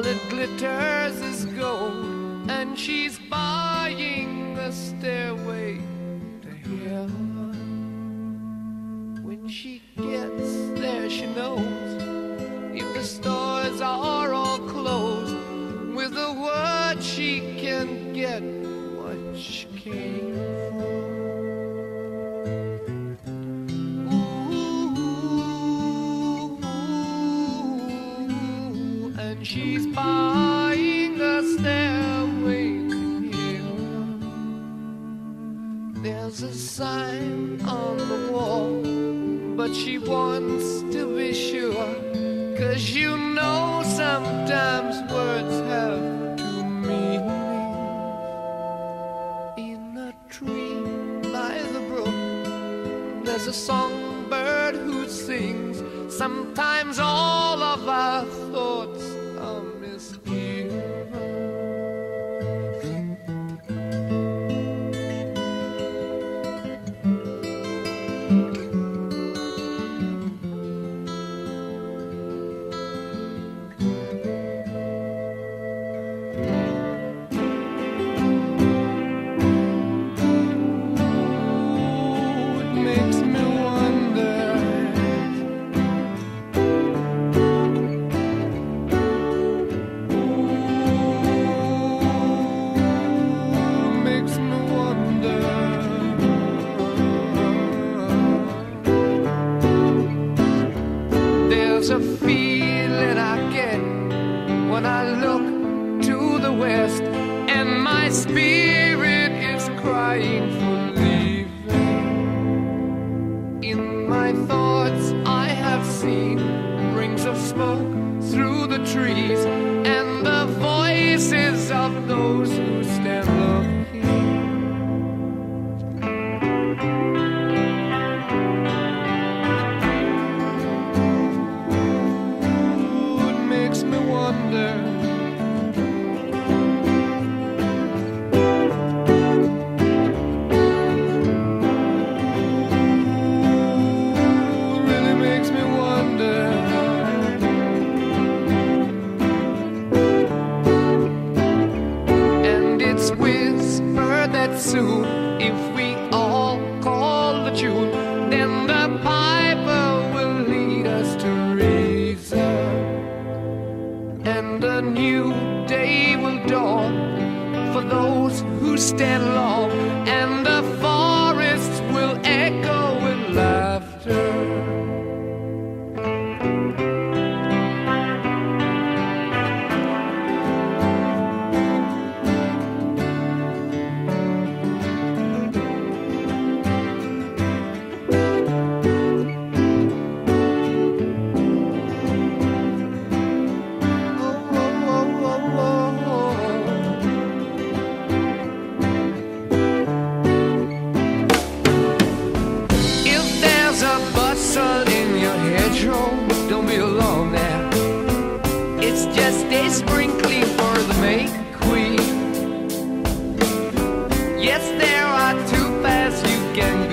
All that glitters is gold, and she's buying the stairway to heaven. When she gets there, she knows if the stores are all closed, with a word she can get what she came for. A sign on the wall, but she wants to be sure. Cause you know sometimes words have two meanings. In a tree by the brook, there's a songbird who sings. Sometimes all of our thoughts trees, soon, if we all call the tune, then the piper will lead us to reason. And a new day will dawn for those who stand long, and Yes, there are two paths you can